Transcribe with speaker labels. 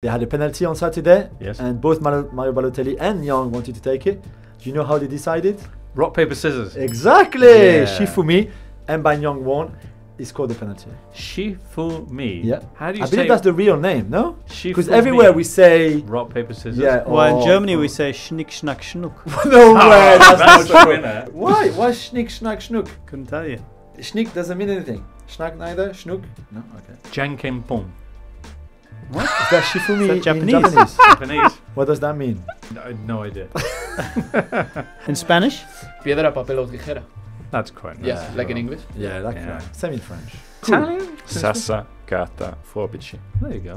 Speaker 1: They had a penalty on Saturday,
Speaker 2: Yes.
Speaker 1: and both Mario, Mario Balotelli and Young wanted to take it. Do you know how they decided?
Speaker 2: Rock, paper, scissors.
Speaker 1: Exactly!
Speaker 2: Yeah.
Speaker 1: Shifumi and Ban Young won. He scored the penalty.
Speaker 2: Shifumi.
Speaker 1: Yeah.
Speaker 2: How do you
Speaker 1: I
Speaker 2: say
Speaker 1: believe that's the real name, no?
Speaker 2: Shifumi?
Speaker 1: Because everywhere we say.
Speaker 2: Rock, paper, scissors.
Speaker 1: Yeah.
Speaker 3: Well, in oh, Germany oh. we say schnick, schnack, schnuck.
Speaker 1: no way, that's,
Speaker 2: That's
Speaker 1: not
Speaker 2: the
Speaker 1: true.
Speaker 2: winner.
Speaker 1: Why? Why schnick, schnack, schnuck?
Speaker 3: Couldn't tell you.
Speaker 1: Schnick doesn't mean anything. Schnack neither? Schnuck? No? Okay.
Speaker 2: Jankin Pong.
Speaker 1: Is that Shifumi
Speaker 3: Is that
Speaker 1: in
Speaker 3: Japanese?
Speaker 1: Japanese?
Speaker 2: Japanese.
Speaker 1: what does that mean?
Speaker 2: no, no idea.
Speaker 3: In Spanish?
Speaker 4: Piedra, papel o tijera.
Speaker 2: That's quite nice.
Speaker 4: Yeah,
Speaker 2: as
Speaker 4: like in. English.
Speaker 1: Yeah, like
Speaker 2: Yeah.
Speaker 1: same in French.
Speaker 2: Italian?
Speaker 5: Sassa, carta, forbici.
Speaker 2: There you go.